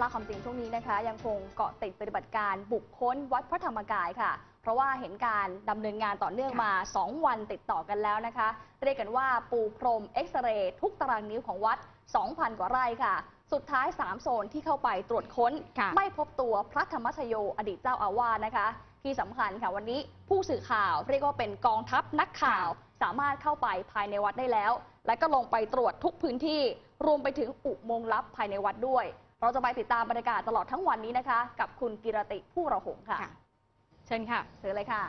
ล่าความจริงช่วงนี้นะคะ ยังคงเกาะติดปฏิบัติการบุกค้นวัดพระธรรมกายค่ะ เพราะว่าเห็นการดำเนินงานต่อเนื่องมา 2 วันติดต่อกันแล้วนะคะ เรียกกันว่าปูพรมเอ็กซเรย์ทุกตารางนิ้วของวัด 2,000 กว่าไร่ค่ะ สุดท้าย 3 โซนที่เข้าไปตรวจค้น ค่ะ ไม่พบตัวพระธรรมชโยอดีตเจ้าอาวาสนะคะ ที่สำคัญค่ะวันนี้ผู้สื่อข่าวเรียกว่าเป็นกองทัพนักข่าว สามารถเข้าไปภายในวัดได้แล้ว และก็ลงไปตรวจทุกพื้นที่ รวมไปถึงอุโมงค์ลับภายในวัดด้วย เราจะไปติดตามบรรยากาศตลอดทั้งวันนี้นะคะ กับคุณกิรติผู้ระหงค่ะค่ะ เชิญค่ะเชิญเลยค่ะ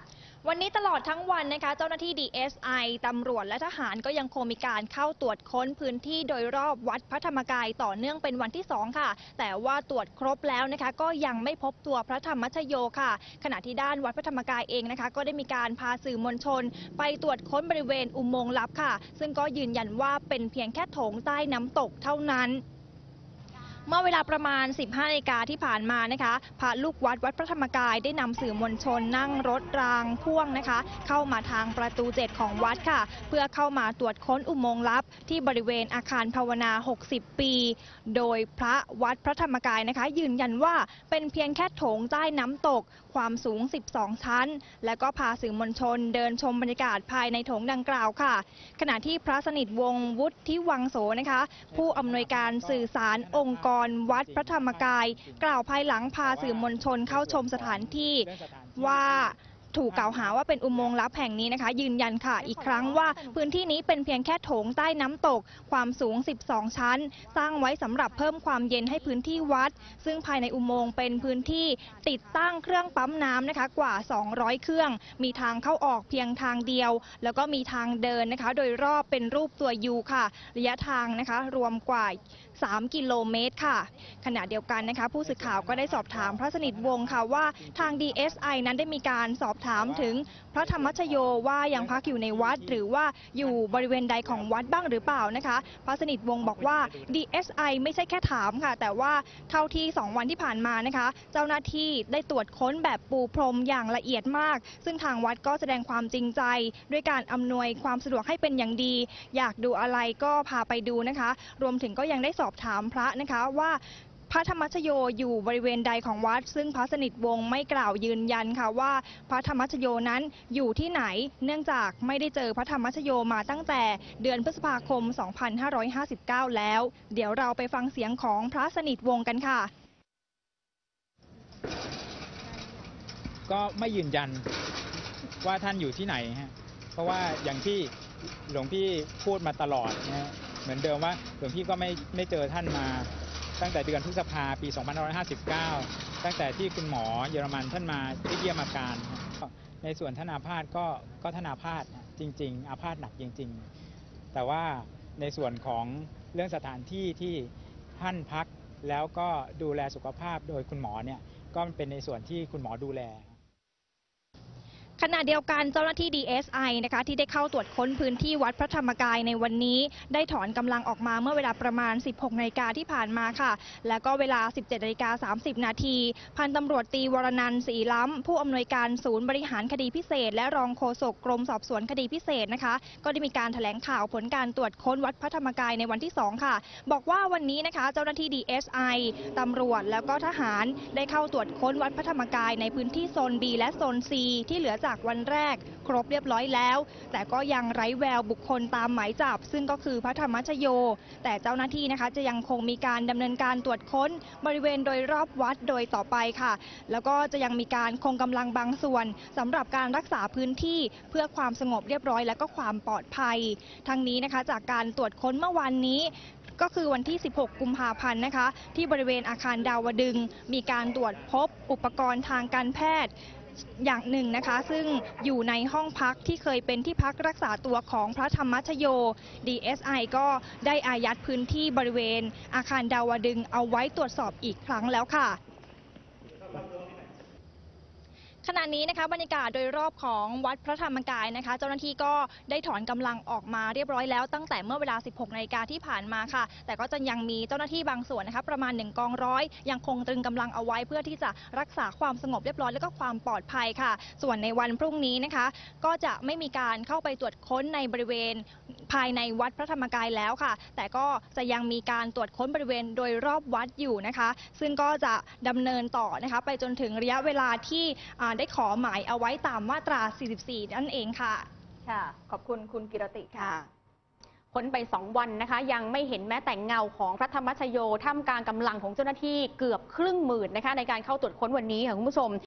วันนี้ตลอดทั้งวันนะคะ เจ้าหน้าที่ DSI ตำรวจและทหารก็ยังคงมีการเข้าตรวจค้นพื้นที่โดยรอบวัดพระธรรมกายต่อเนื่องเป็นวันที่ 2 ค่ะ แต่ว่าตรวจครบแล้วนะคะ ก็ยังไม่พบตัวพระธรรมชโยค่ะ ขณะที่ด้านวัดพระธรรมกายเองนะคะ ก็ได้มีการพาสื่อมวลชน ไปตรวจค้นบริเวณอุโมงค์ลับค่ะ ซึ่งก็ยืนยันว่าเป็นเพียงแค่โถงใต้น้ำตกเท่านั้น เมื่อเวลาประมาณ 15นาฬิกาที่ผ่านมานะคะพระลูกวัดวัดพระธรรมกายได้นำสื่อมวลชนนั่งรถรางพ่วงนะคะ เข้ามาทางประตูเจ็ดของวัดค่ะ เพื่อเข้ามาตรวจค้นอุโมงค์ลับ ที่บริเวณอาคารภาวนา 60 ปี โดยพระวัดพระธรรมกายนะคะ ยืนยันว่าเป็นเพียงแค่โถงใต้น้ำตกความสูง 12 ชั้น และก็พาสื่อมวลชนเดินชมบรรยากาศภายในโถงดังกล่าวค่ะ ขณะที่พระสนิทวงศ์วุฒิวังโสนะคะ ผู้อำนวยการสื่อสารองค์กรวัดพระธรรมกาย กล่าวภายหลังพาสื่อมวลชนเข้าชมสถานที่ว่า ถูกกล่าวหาว่าเป็นอุโมงค์ลับแห่งนี้นะคะ ยืนยันค่ะอีกครั้งว่าพื้นที่นี้เป็นเพียงแค่โถงใต้น้ำตก ความสูง 12 ชั้น สร้างไว้สำหรับเพิ่มความเย็นให้พื้นที่วัด ซึ่งภายในอุโมงค์เป็นพื้นที่ติดตั้งเครื่องปั๊มน้ำนะคะกว่า 200 เครื่อง มีทางเข้าออกเพียงทางเดียว แล้วก็มีทางเดินนะคะ โดยรอบเป็นรูปตัวยูค่ะ ระยะทางนะคะ รวมกว่า 3 กิโลเมตรค่ะ ขณะเดียวกันนะคะ ผู้สื่อข่าวก็ได้สอบถามพระสนิทวงศ์ค่ะว่าทาง DSI นั้นได้มีการสอบถามถึงพระธรรมชโยว่ายังพักอยู่ในวัด หรือว่าอยู่บริเวณใดของวัดบ้างหรือเปล่านะคะ พระสนิทวงศ์บอกว่า DSI ไม่ใช่แค่ถามค่ะ แต่ว่าเท่าที่ 2 วันที่ผ่านมานะคะ เจ้าหน้าที่ได้ตรวจค้นแบบปูพรมอย่างละเอียดมาก ซึ่งทางวัดก็แสดงความจริงใจ ด้วยการอำนวยความสะดวกให้เป็นอย่างดี อยากดูอะไรก็พาไปดูนะคะ รวมถึงก็ยังได้สอบถามพระนะคะว่า พระธรรมชโยอยู่บริเวณใดของวัด ซึ่งพระสนิทวงศ์ไม่กล่าวยืนยันค่ะว่า พระธรรมชโยนั้นอยู่ที่ไหน เนื่องจากไม่ได้เจอพระธรรมชโยมาตั้งแต่เดือนพฤษภาคม 2559 แล้ว เดี๋ยวเราไปฟังเสียงของพระสนิทวงศ์กันค่ะ ก็ไม่ยืนยันว่าท่านอยู่ที่ไหนฮะเพราะว่าอย่างที่หลวงพี่พูดมาตลอดนะฮะเหมือนเดิมว่าหลวงพี่ก็ไม่ไม่เจอท่านมา ตั้งแต่เดือนพฤษภาปี 2559 ตั้งแต่ที่คุณหมอเยอรมันท่านมาเยี่ยมอาการ ในส่วนท่านอาพาธก็ก็ท่านอาพาธจริง ๆ อาพาธหนักจริง ๆ แต่ว่าในส่วนของเรื่องสถานที่ที่ท่านพักแล้วก็ดูแลสุขภาพโดยคุณหมอเนี่ยก็เป็นในส่วนที่คุณหมอดูแล ขณะเดียวกันเจ้าหน้าที่ DSI นะคะที่ได้เข้าตรวจค้นพื้นที่วัดพระธรรมกายในวันนี้ ได้ถอนกำลังออกมาเมื่อเวลาประมาณ 16นาฬิกาที่ผ่านมาค่ะ แล้วก็เวลา 17นาฬิกา30 นาทีพันตำรวจตีวรนันท์ศรีล้ำ ผู้อำนวยการศูนย์บริหารคดีพิเศษ และรองโฆษกกรมสอบสวนคดีพิเศษนะคะ ก็ได้มีการแถลงข่าวผลการตรวจค้นวัดพระธรรมกายในวันที่ 2 ค่ะ บอกว่าวันนี้นะคะเจ้าหน้าที่ DSI ตำรวจแล้วก็ทหารได้เข้าตรวจค้นวัดพระธรรมกายในพื้นที่โซน B และโซน C ที่เหลือจากากวันแรก ครบเรียบร้อยแล้ว แต่ก็ยังไร้แววบุคคลตามหมายจับ ซึ่งก็คือพระธรรมชโย แต่เจ้าหน้าที่นะคะ จะยังคงมีการดำเนินการตรวจค้น บริเวณโดยรอบวัดโดยต่อไปค่ะ แล้วก็จะยังมีการคงกำลังบางส่วนสำหรับการรักษาพื้นที่เพื่อความสงบเรียบร้อยและก็ความปลอดภัย ทั้งนี้นะคะจากการตรวจค้นเมื่อวานนี้ก็คือวันที่ 16 กุมภาพันธ์นะคะ ที่บริเวณอาคารดาวดึง มีการตรวจพบอุปกรณ์ทางการแพทย์ อย่างหนึ่งนะคะ ซึ่งอยู่ในห้องพักที่เคยเป็นที่พักรักษาตัวของพระธรรมชโย DSI ก็ได้อายัดพื้นที่บริเวณอาคารดาวดึงเอาไว้ตรวจสอบอีกครั้งแล้วค่ะ ขณะนี้นะคะบรรยากาศโดยรอบของวัดพระธรรมกายนะคะ เจ้าหน้าที่ก็ได้ถอนกำลังออกมาเรียบร้อยแล้วตั้งแต่เมื่อเวลา 16นาฬิกาที่ผ่านมาค่ะ แต่ก็จะยังมีเจ้าหน้าที่บางส่วนนะคะประมาณ1กองร้อยยังคงตรึงกำลังเอาไว้ เพื่อที่จะรักษาความสงบเรียบร้อยและก็ความปลอดภัยค่ะ ส่วนในวันพรุ่งนี้นะคะ ก็จะไม่มีการเข้าไปตรวจค้นในบริเวณภายในวัดพระธรรมกายแล้วค่ะ แต่ก็จะยังมีการตรวจค้นบริเวณโดยรอบวัดอยู่นะคะ ซึ่งก็จะดำเนินต่อนะคะ ไปจนถึงระยะเวลาที่อ่าได้ขอหมายเอาไว้ตามมาตรา 44 นั่นเองค่ะ ค่ะ ขอบคุณคุณกิรติค่ะค่ะพ้นไปสองวันนะคะ ยังไม่เห็นแม้แต่เงาของพระธรรมชโยท่ามกลางกำลังของเจ้าหน้าที่เกือบครึ่งหมื่นนะคะ ในการเข้าตรวจค้นวันนี้ค่ะคุณผู้ชม